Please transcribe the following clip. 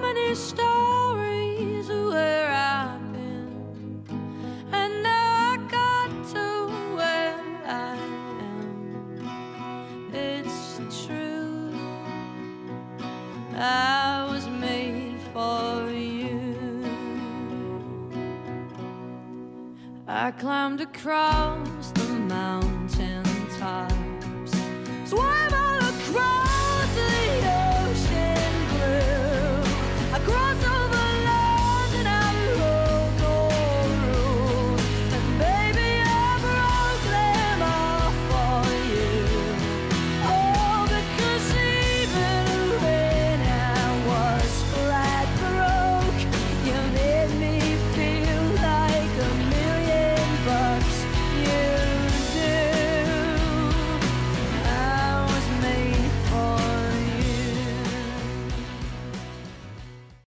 many stories of where I've been, and now I got to where I am. It's true, I was made for you. I climbed across the mountain